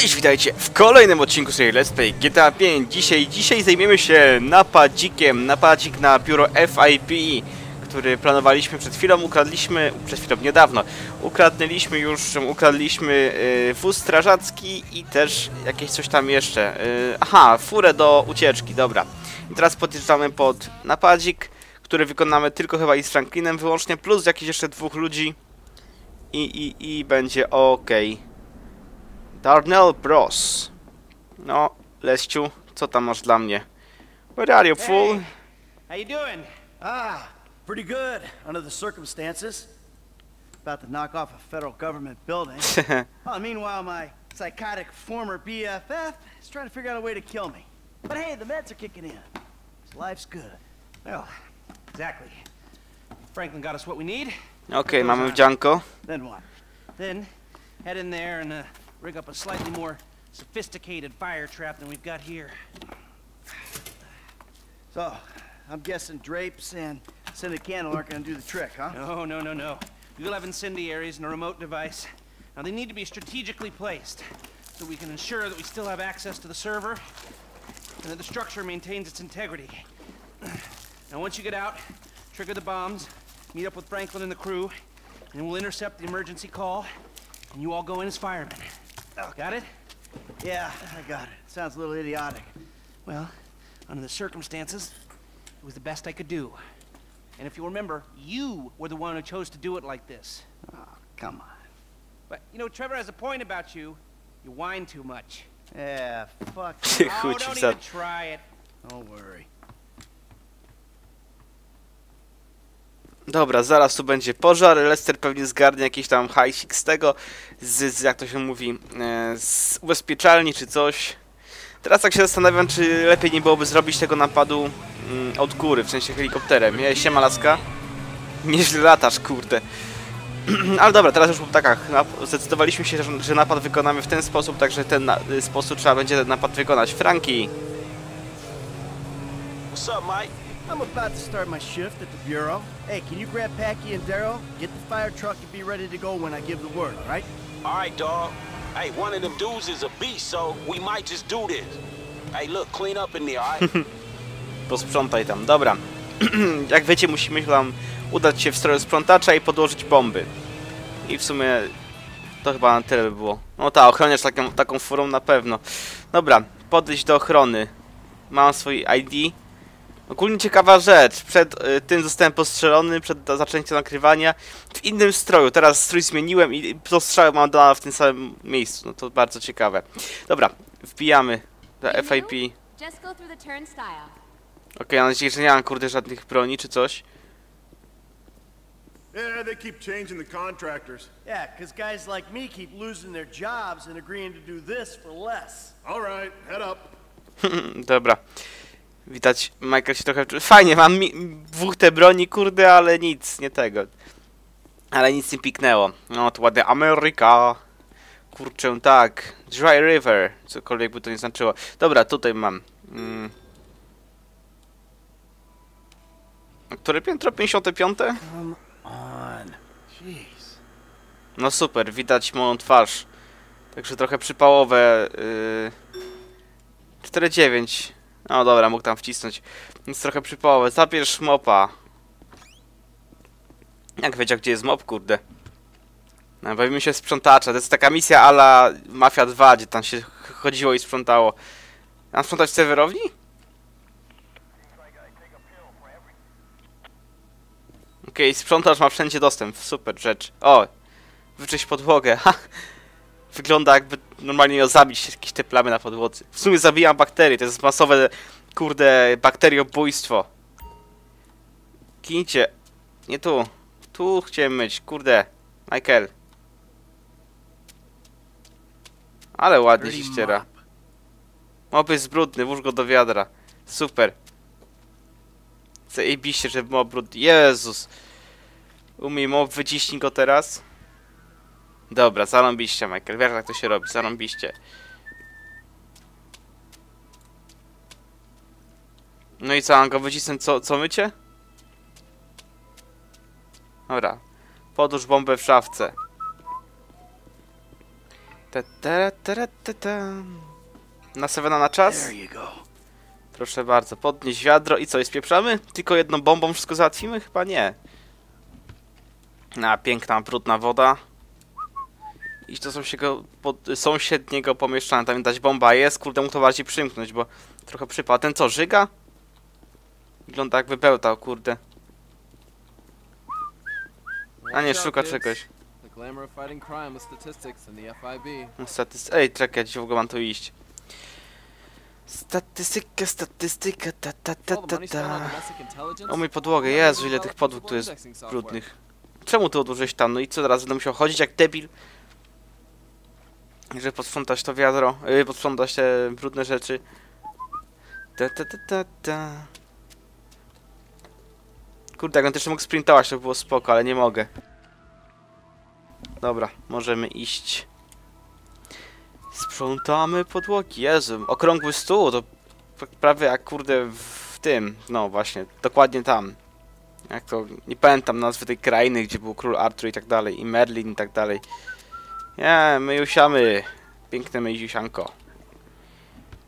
Cześć, witajcie w kolejnym odcinku serii Let's Play GTA 5. Dzisiaj, dzisiaj zajmiemy się napadzikiem, napadzik na biuro FIP, który planowaliśmy przed chwilą, ukradliśmy, przed chwilą, niedawno, ukradnęliśmy już, ukradliśmy yy, wóz strażacki i też jakieś coś tam jeszcze, yy, aha, furę do ucieczki, dobra. I teraz podjeżdżamy pod napadzik, który wykonamy tylko chyba i z Franklinem wyłącznie, plus jakichś jeszcze dwóch ludzi i, i, i będzie ok. Darnell Bros. No, Leściu, co tam masz dla mnie? Where are you, fool? Hey, how you doing? Ah, pretty good under the circumstances. About to knock off a federal government building. oh, meanwhile, my psychotic former BFF is trying to figure out a way to kill me. But hey, the meds are kicking in. So life's good. Well, exactly. Franklin got us what we need. Okay, mamy wdzianko. Then what? Then head in there and uh, rig up a slightly more sophisticated fire trap than we've got here. So, I'm guessing drapes and scented candle aren't gonna do the trick, huh? No, no, no, no. We'll have incendiaries and a remote device. Now they need to be strategically placed so we can ensure that we still have access to the server and that the structure maintains its integrity. Now once you get out, trigger the bombs, meet up with Franklin and the crew, and we'll intercept the emergency call, and you all go in as firemen. Got it? Yeah, I got it. Sounds a little idiotic. Well, under the circumstances, it was the best I could do. And if you remember, you were the one who chose to do it like this. Oh, come on. But, you know, Trevor has a point about you. You whine too much. Yeah, fuck. Ty oh, don't even try it. Don't worry. Dobra, zaraz tu będzie pożar, Lester pewnie zgarnie jakiś tam hajsik z tego, z, z jak to się mówi, e, z ubezpieczalni czy coś. Teraz tak się zastanawiam, czy lepiej nie byłoby zrobić tego napadu mm, od góry, w sensie helikopterem. Ja, siema laska. Nieźle latasz, kurde. Ale dobra, teraz już po ptakach. Zdecydowaliśmy się, że, napad wykonamy w ten sposób, także ten sposób trzeba będzie ten napad wykonać. Franki, What's up, Mike? I'm about to start my shift at the bureau. Hey, can you grab Packy and Daryl? Get the fire truck and be ready to go when I give the word, all right? All right, dog. Hey, one of them dudes is a beast, so we might just do this. Hey, look, clean up in there, all right? posprzątaj tam. Dobra. Jak wiecie, musimy tam udać się w stronę sprzątacza i podłożyć bomby. I w sumie to chyba na tyle by było. No ta, ochroniarz taką, taką furą na pewno. Dobra, podejść do ochrony. Mam swój ID. Ogólnie ciekawa rzecz. Przed y, tym zostałem postrzelony, przed zaczęciem nakrywania w innym stroju. Teraz strój zmieniłem i postrzał mam do, w tym samym miejscu. No to bardzo ciekawe. Dobra, wbijamy do FIP. Just go through the turnstile. Okej, mam nadzieję, że nie mam kurde żadnych broni czy coś. Yeah, they keep changing the contractors. Yeah, because guys like me keep losing their jobs and agreeing to do this for less. All right, head up. Dobra. Widać, Michael się trochę... Fajnie, mam mi... dwóch te broni, kurde, ale nic, nie tego. Ale nic nie piknęło. No, to ładnie Ameryka. Kurczę, tak. Dry River, cokolwiek by to nie znaczyło. Dobra, tutaj mam. Mm. A Które piętro? 55? Come on. Jeez. No super, widać moją twarz. Także trochę przypałowe. Yy... 4,9. No dobra, mógł tam wcisnąć. Więc trochę przypałowe. Zabierz mopa. Jak wiedział, gdzie jest mop, kurde. No, bawimy się sprzątacza. To jest taka misja ala Mafia 2, gdzie tam się ch- chodziło i sprzątało. Mam sprzątać w serwerowni? Okej, sprzątacz ma wszędzie dostęp. Super rzecz. O, wyczyść podłogę. Ha. Wygląda jakby normalnie miał zabić jakieś te plamy na podłodze. W sumie zabijam bakterie, to jest masowe, kurde, bakteriobójstwo. Kincie. Nie tu. Tu chciałem myć, kurde. Michael. Ale ładnie się ściera. Mop jest brudny, włóż go do wiadra. Super. Zajebiście, żeby mop brudny. Jezus. Umij mop, wyciśnij go teraz. Dobra, zarąbiście, Michael. Wiesz, jak to się robi, zarąbiście. No i co, mam go wycisnąć co, co mycie? Dobra. Podłóż bombę w szafce. Ta, ta, ta, ta, ta. Na Sevena na czas? Proszę bardzo, podnieś wiadro i co, i spieprzamy? Tylko jedną bombą wszystko załatwimy? Chyba nie. A, piękna, brudna woda. Idź do sąsiedniego, pod, sąsiedniego pomieszczenia, tam widać bomba jest, kurde, mógł to bardziej przymknąć, bo trochę przypadł. Ten co, żyga? Wygląda jakby bełtał, kurde. A nie, szuka czegoś. Ej, czekaj, gdzie w ogóle mam tu iść? Statystyka, statystyka, ta ta ta ta ta. O mój podłogę, Jezu, ile tych podłóg tu jest brudnych. Czemu tu odłożyłeś tam? No i co, teraz będę musiał chodzić jak debil? Żeby posprzątać to wiadro, yy, te brudne rzeczy. Ta ta ta ta ta. Kurde, jakbym też mógł sprintować, to by było spoko, ale nie mogę. Dobra, możemy iść. Sprzątamy podłogi, Jezu, okrągły stół, to prawie jak kurde w tym, no właśnie, dokładnie tam. Jak to, nie pamiętam nazwy tej krainy, gdzie był król Arthur i tak dalej, i Merlin i tak dalej. Nie, my jusiamy. Piękne my jusianko.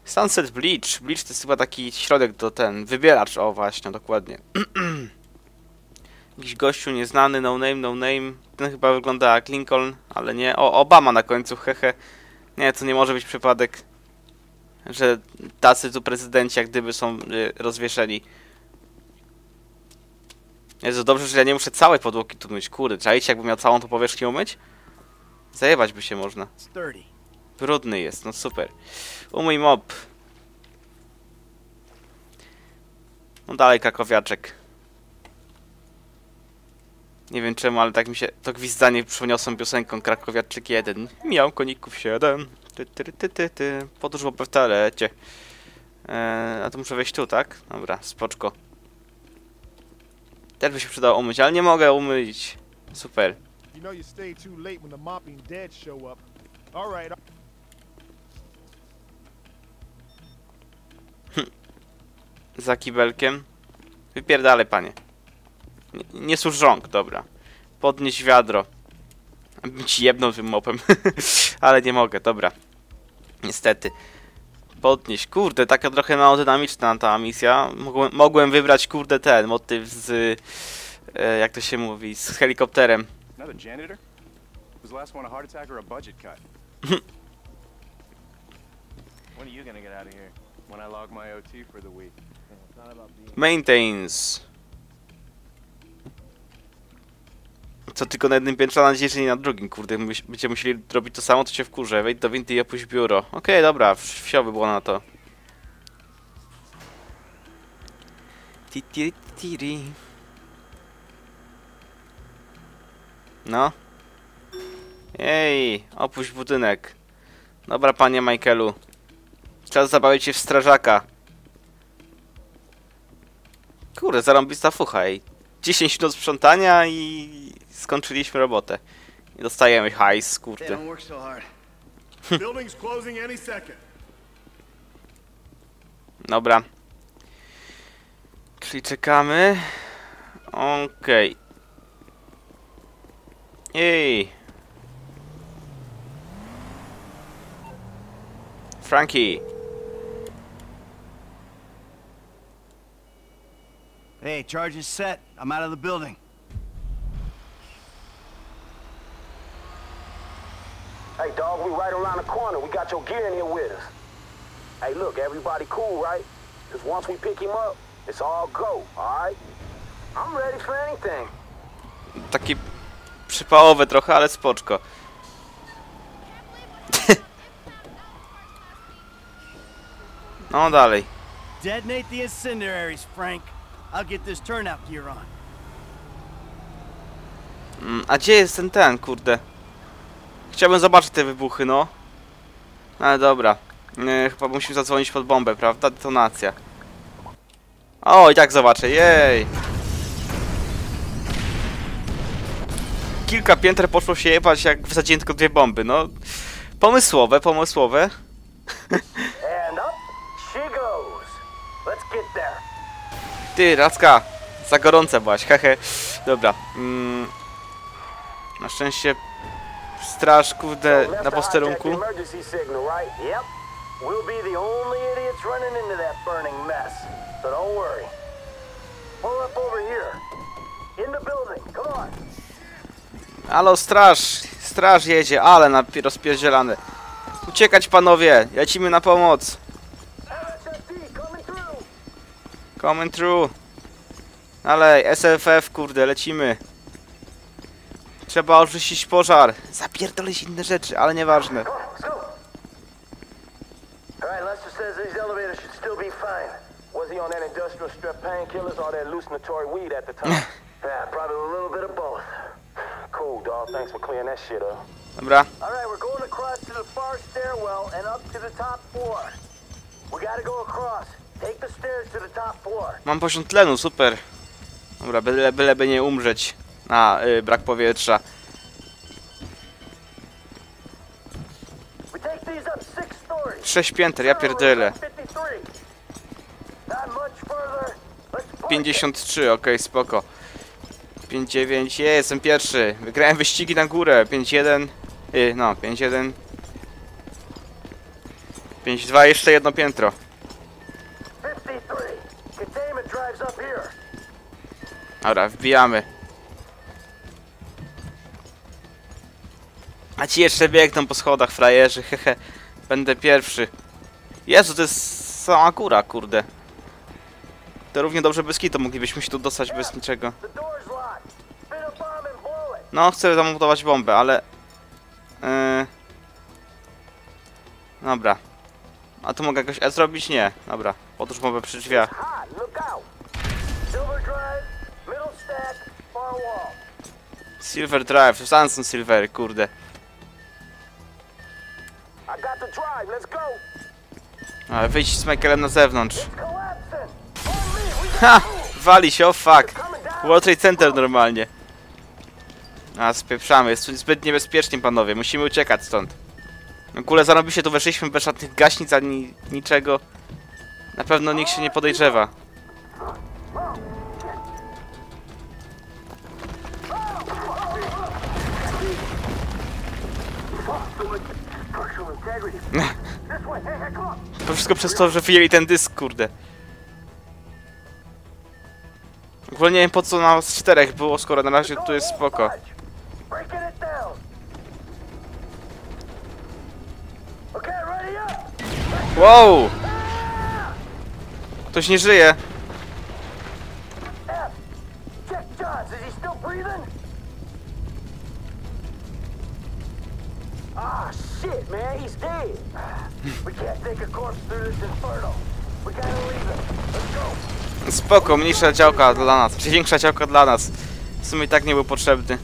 Sunset Bleach. Bleach to jest chyba taki środek do ten, wybieracz, o właśnie, dokładnie. Jakiś gościu nieznany, no name, no name. Ten chyba wygląda jak Lincoln, ale nie. O, Obama na końcu, hehe. Nie, to nie może być przypadek, że tacy tu prezydenci jak gdyby są y, rozwieszeni. Jezu, dobrze, że ja nie muszę całej podłogi tu myć. Kurde, czaicie, jakbym miał całą tą powierzchnię umyć? Zajebać by się można. Brudny jest, no super. Umyj mop. No dalej krakowiaczek. Nie wiem czemu, ale tak mi się to gwizdanie przypomniał piosenką Krakowiaczek 1. Miał koników 7. Ty, ty, ty, ty, ty. Podróż po pewtalecie. Eee, a to muszę wejść tu, tak? Dobra, spoczko. Też by się przydało umyć, ale nie mogę umyć. Super. You know you stay too late when the mopping dead show up. All right. Za kibelkiem. Wypierdalaj, panie. Nie, nie służ dobra. Podnieś wiadro. Bym ci jebnął tym mopem. Ale nie mogę, dobra. Niestety. Podnieś. Kurde, taka trochę mało dynamiczna ta misja. Mogłem, mogłem wybrać, kurde, ten motyw z... E, jak to się mówi? Z helikopterem. Another janitor? Was the last one a heart attack or a budget cut? when are you gonna get out of here? When I log my OT for the week. Maintains. Co tylko na jednym piętrze, nadzieję, że nie na drugim, kurde. myś- Będziecie musieli robić to samo, to się wkurzę. Wejdź do windy i opuść biuro. Okej, dobra, wś- wsiowy było na to. Ti, ti, No. Ej, opuść budynek. Dobra, panie Michaelu. Czas zabawić się w strażaka. Kurde, zarąbista fucha, ej. 10 minut sprzątania i skończyliśmy robotę. I dostajemy hajs, kurde. Dobra. Czyli czekamy. Okej. Ej. Frankie. Hey, charge is set. I'm out of the building. Hey, dog, we right around the corner. We got your gear in here with us. Hey, look, everybody cool, right? Because once we pick him up, it's all go, all right? I'm ready for anything. Taki przypałowe trochę, ale spoczko. No dalej. Detonate the incendiaries, Frank. I'll get this turnout gear on. Mm, A gdzie jest ten ten, kurde? Chciałbym zobaczyć te wybuchy, no. Ale dobra. Nie, chyba musimy zadzwonić pod bombę, prawda? Detonacja. O, i tak zobaczę, jej! Kilka pięter poszło się jebać, jak wsadziłem tylko dwie bomby, no. Pomysłowe, pomysłowe. Ty, Racka! Za gorąca byłaś, hehe. Dobra. Mm. Na szczęście straż, kurde, na posterunku. hijack the emergency signal, right? Yep. We'll be the only idiots running into that burning mess. So don't worry. Pull up over here. In the building. Come on. Halo, straż! Straż jedzie, ale na rozpierdzielane. Uciekać panowie, lecimy na pomoc. LSFD coming through. Coming through. Dalej, SFF, kurde, lecimy. Trzeba oczyścić pożar. Zapierdolić inne rzeczy, ale nieważne. dog. Thanks for clearing that shit up. Dobra, All right, we're going across to the far stairwell and up to the top floor. We gotta go across. Take the stairs to the top floor. mam poziom tlenu, super. Dobra, byle, byleby nie umrzeć. A, y, brak powietrza. Sześć pięter, ja pierdolę. 53. Not much further. Let's push it. 53, okej, spoko. 5-9, je, jestem pierwszy. Wygrałem wyścigi na górę. 5-1, y, no, 5-1. 5-2, jeszcze jedno piętro. 53. Containment drives up here. Dobra, wbijamy. A ci jeszcze biegną po schodach, frajerzy, hehe. Będę pierwszy. Jezu, to jest sama góra, kurde. To równie dobrze bez kitu moglibyśmy się tu dostać bez niczego. No, chcę zamontować bombę, ale... Yy... Dobra. A tu mogę jakoś E zrobić? Nie. Dobra. Otóż bombę przy drzwiach. Silver drive. Wall. Silver kurde. Ale wyjść z Michaelem na zewnątrz. Ha! Wali się, oh fuck. World Trade Center normalnie. A, spieprzamy. Jest tu zbyt niebezpiecznie, panowie. Musimy uciekać stąd. No kule, zarobi się tu weszliśmy bez żadnych gaśnic ani niczego. Na pewno nikt się nie podejrzewa. To wszystko przez to, że wyjęli ten dysk, kurde. W ogóle nie wiem po co nas czterech było, skoro na razie tu jest spoko. Breaking it down. Okay, ready up. Wow! Ktoś nie żyje. Ah, shit, man. He's dead. we can't take a corpse through this inferno. We gotta leave him. Let's go. Spoko, mniejsza działka dla nas, czy większa działka dla nas. W sumie i tak nie był potrzebny.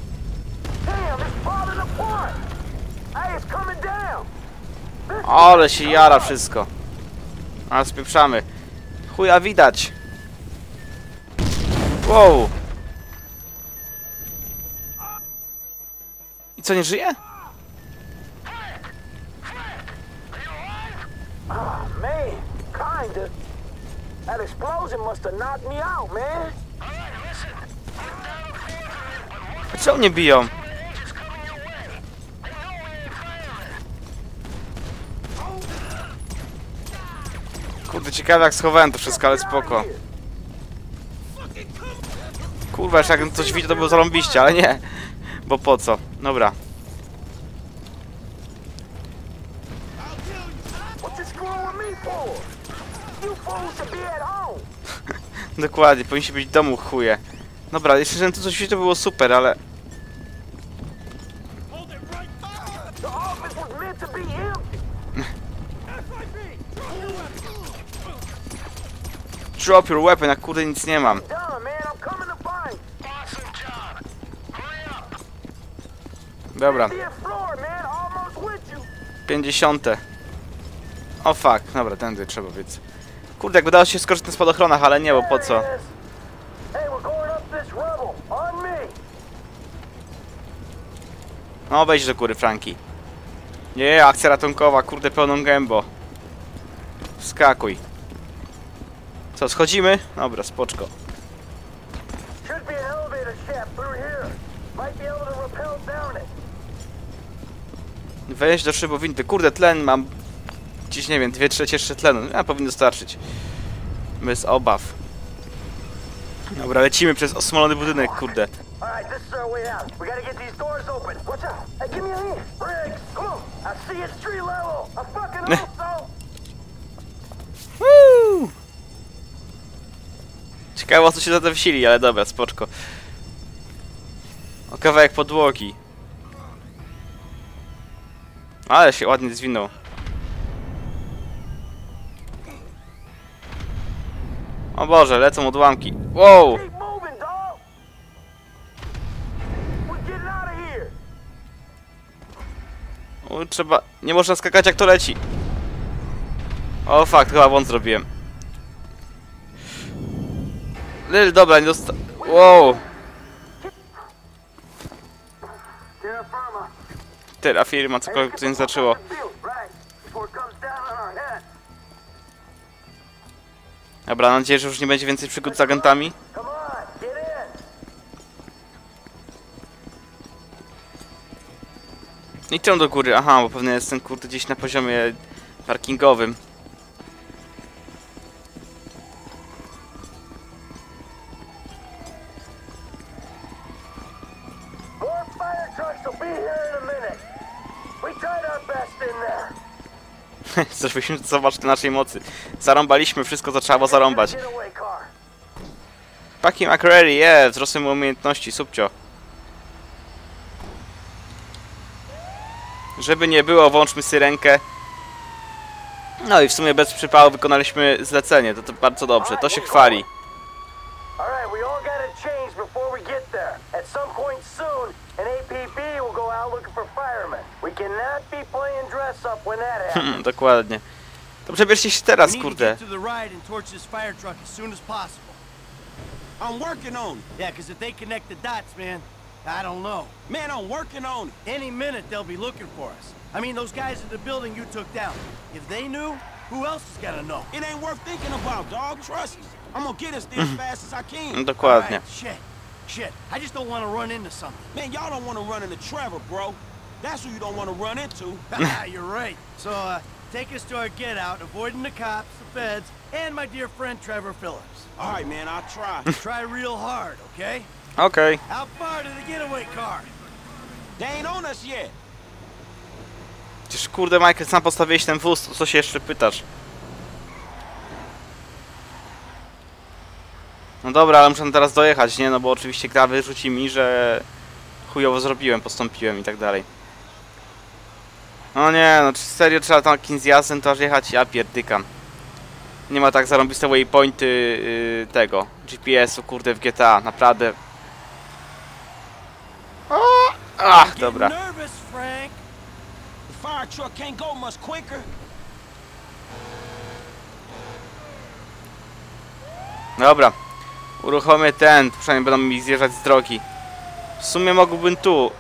Ale się jara wszystko. Ale spieprzamy. Chuja widać. Wow. I co, nie żyje? That explosion must have knocked me out, man. A czemu mnie biją? Kurde, ciekawe jak schowałem to wszystko, ale spoko. Kurwa, jeszcze jak coś widzi, to było zarąbiście, ale nie. Bo po co? Dobra. Dokładnie, powinniśmy być w domu, chuje. Dobra, jeszcze że tu coś widzi, to było super, ale... Drop your weapon, a kurde nic nie mam. Dobra, See a floor, man. Almost with you. 50. O fuck, dobra, tędy trzeba więc. Kurde, jakby dało się skoczyć na spadochronach, ale nie, bo po co? No, wejdź do góry, Franki. Nie, akcja ratunkowa, kurde, pełną gębo. Skakuj. Co, schodzimy? Dobra, spoczko. Wejść do szybowinty. Kurde, tlen mam... Gdzieś, nie wiem, dwie trzecie jeszcze tlenu. A, powinno starczyć. Bez obaw. Dobra, lecimy przez osmolony budynek, kurde. Alright, this is our way out. We gotta get these doors open. Watch out. Hey, give me a hand. Briggs, come on. I see it street level. I fucking hope so. Woo! Ciekawe o co się za to wsili, ale dobra, spoczko. O kawałek podłogi. Ale się ładnie zwinął. O Boże, lecą odłamki. Wow! U, trzeba... Nie można skakać jak to leci. O fuck, chyba błąd zrobiłem. Lil, dobra, nie dosta... Wow! Terra firma. Cokolwiek to nie znaczyło. Dobra, mam nadzieję, że już nie będzie więcej przygód z agentami. I czemu do góry? Aha, bo pewnie jest ten kurde gdzieś na poziomie parkingowym. Zrobiliśmy zobacz te naszej mocy. Zarąbaliśmy wszystko, co trzeba było zarąbać. Paki McCreary, je, wzrosłem umiejętności, subcio. Żeby nie było, włączmy syrenkę. No i w sumie bez przypału wykonaliśmy zlecenie, to, to bardzo dobrze, to się chwali. Hmm, dokładnie. To przebierzcie się teraz, We need to kurde. the ride and torch this fire truck as soon as possible. I'm working on it. Yeah, because if they connect the dots, man, I don't know. Man, I'm working on it. Any minute they'll be looking for us. I mean, those guys in the building you took down. If they knew, who else is gonna know? It ain't worth thinking about, dog. Trust me. I'm gonna get us there as fast as I can. Dokładnie. Alright, shit, shit. I just don't want to run into something. Man, y'all don't want to run into Trevor, bro. That's who you don't want to run into. Ah, You're right. So, uh, take us to our get out, avoiding the cops, the feds, and my dear friend Trevor Phillips. All right, man, I'll try. Try real hard, okay? Okej. How far to the getaway car? they ain't on us yet. Przecież kurde, Michael, sam postawiłeś ten wóz, co się jeszcze pytasz? No dobra, ale muszę teraz dojechać, nie? No bo oczywiście gra wyrzuci mi, że chujowo zrobiłem, postąpiłem i tak dalej. No nie, no czy serio trzeba takim zjazdem to aż jechać? Ja pierdykam. Nie ma tak zarąbiste waypointy yy, tego, GPS-u kurde w GTA, naprawdę. O! Ach, dobra. Dobra. Uruchomię ten, przynajmniej będą mi zjeżdżać z drogi. W sumie mógłbym tu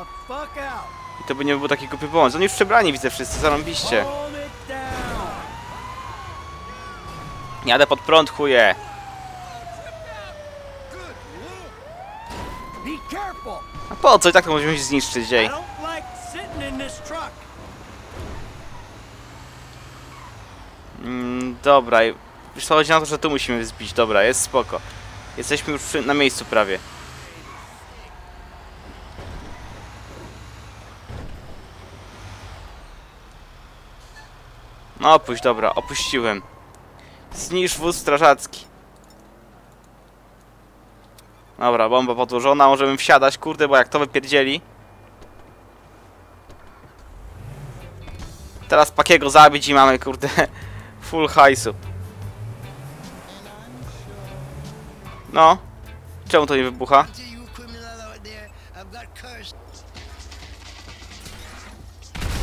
the fuck out. I to by nie był taki głupi pomysł. Oni już przebrani widzę wszyscy, zarąbiście. Jadę pod prąd, chuje. A po co? I tak to musimy się zniszczyć, truck. Mm, dobra, już to chodzi na to, że tu musimy zbić. Dobra, jest spoko. Jesteśmy już na miejscu prawie. No opuść, dobra, opuściłem. Zniszcz wóz strażacki. Dobra, bomba podłożona, możemy wsiadać, kurde, bo jak to wypierdzieli... Teraz Pakiego zabić i mamy, kurde, full hajsu. No. Czemu to nie wybucha?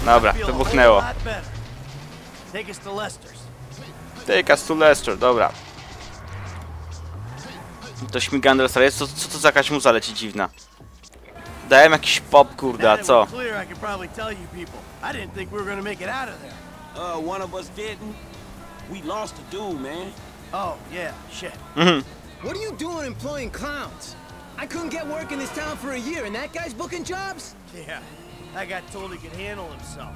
Dobra, wybuchnęło. Lot better. Take us to Lester's. Take us to Lester, dobra. To śmigane Lester jest, co, co to za jakaś muza leci dziwna? Dałem jakiś pop, kurde, a co? we're clear, I could probably tell you people. I didn't think we were gonna make it out of there. Uh, one of us didn't. We lost a dude, man. Oh, yeah, shit. Mhm. What are you doing employing clowns? I couldn't get work in this town for a year, and that guy's booking jobs? Yeah, I got told he could handle himself.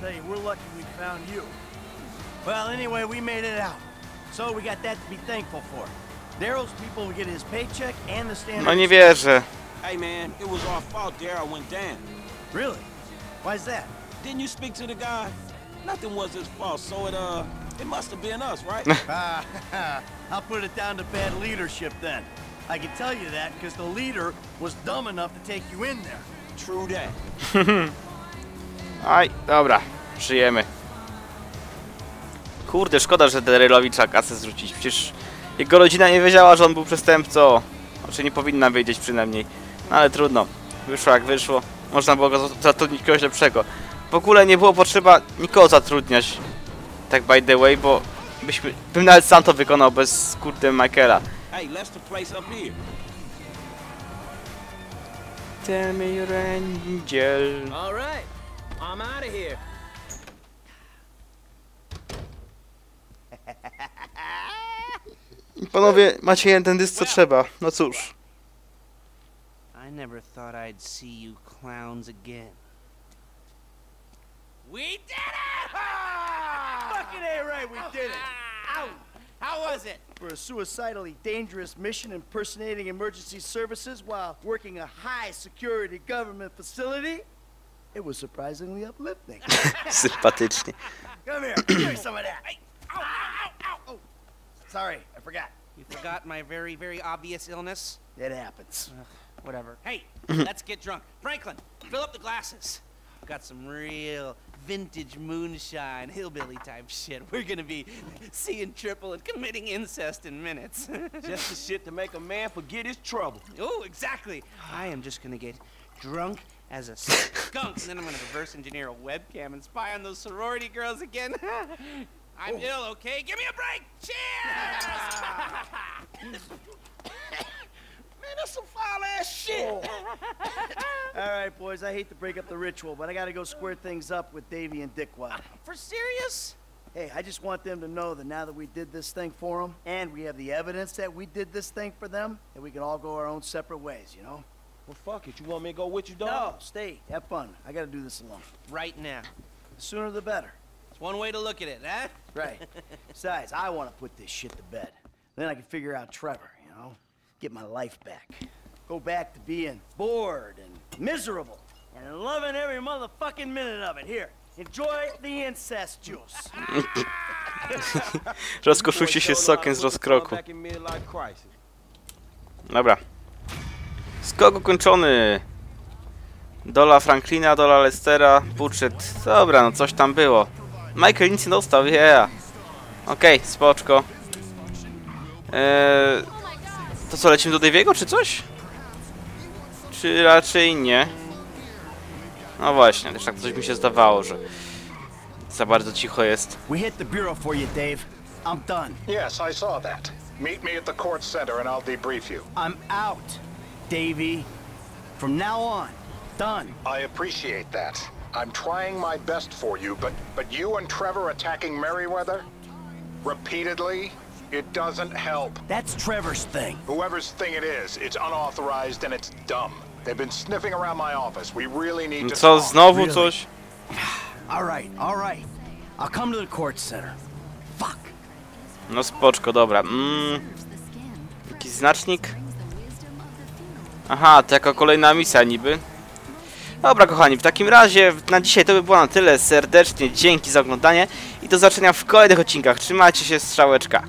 Tell you, we're lucky we found you. Well, anyway, we made it out. So we got that to be thankful for. Daryl's people will get his paycheck and the standard. No nie wierzę. Hey, man, it was our fault Daryl went down. Really? Why's that? Didn't you speak to the guy? Nothing was his fault, so it, uh, it must have been us, right? Ah, I'll put it down to bad leadership then. I can tell you that because the leader was dumb enough to take you in there. True that. Aj, dobra, żyjemy. Kurde, szkoda, że Darylowi trzeba kasę zwrócić. Przecież jego rodzina nie wiedziała, że on był przestępcą. Znaczy nie powinna wiedzieć przynajmniej. No ale trudno. Wyszło jak wyszło. Można było go zatrudnić kogoś lepszego. W ogóle nie było potrzeba nikogo zatrudniać. Tak by the way, bo byśmy, bym nawet sam to wykonał bez kurde Michaela. Hey, let's the place up here. Tell me you're an angel. All right, I'm out of here. Panowie, macie jeden ten dysk co trzeba. No cóż. I never thought I'd see you clowns again. We did it! Fucking A right, we did it. Ow! How was it? For a suicidally dangerous mission impersonating emergency services while working a high security government facility, it was surprisingly uplifting. Sympatycznie. Come here, give me some of that. Hey, ow, ow. Sorry, I forgot. You forgot my very, very obvious illness? It happens. Whatever. Hey, mm-hmm. let's get drunk. Franklin, fill up the glasses. Got some real vintage moonshine, hillbilly type shit. We're gonna be seeing triple and committing incest in minutes. Just the shit to make a man forget his trouble. oh, exactly. I am just gonna get drunk as a skunk, and then I'm gonna reverse engineer a webcam and spy on those sorority girls again. I'm oh. ill, okay? Give me a break! Cheers! Man, that's some foul ass shit. Oh. All right, boys, I hate to break up the ritual, but I gotta go square things up with Davy and Dickwad. For serious? Hey, I just want them to know that now that we did this thing for them, and we have the evidence that we did this thing for them, that we can all go our own separate ways, you know? Well, fuck it. You want me to go with you, dog? No, stay. Have fun. I gotta do this alone. Right now. The sooner the better. It's one way to look at it, huh? Right. Besides, I want to put this shit to bed. Then I can figure out Trevor, you know? Get my life back. Go back to being bored and miserable and loving every motherfucking minute of it. Here, enjoy the incest juice. Rozkoszujcie się sokiem z rozkroku. Back in midlife crisis. Dobra. Skok ukończony. Dola Franklina, dola Lestera, budżet. Dobra, no coś tam było. Michael nic nie dostał, yeah. Okej, spoczko. Eee, to co, lecimy do Daviego, czy coś? Czy raczej nie? No właśnie, też tak coś mi się zdawało, że za bardzo cicho jest. We hit the bureau for you, Dave. I'm done. Yes, I saw that. Meet me at the court center and I'll debrief you. I'm out, Davy. From now on, done. I appreciate that. I'm trying my best for you, but but you and Trevor attacking Merriweather repeatedly, it doesn't help. That's Trevor's thing. Whoever's thing it is, it's unauthorized and it's dumb. They've been sniffing around my office. We really need to Co, talk. znowu Really? coś? All right, all right. I'll come to the court center. Fuck. No spoczko, dobra. Mm, jakiś znacznik? Aha, to jako kolejna misja niby. Dobra kochani, w takim razie na dzisiaj to by było na tyle. Serdecznie dzięki za oglądanie i do zobaczenia w kolejnych odcinkach. Trzymajcie się, strzałeczka.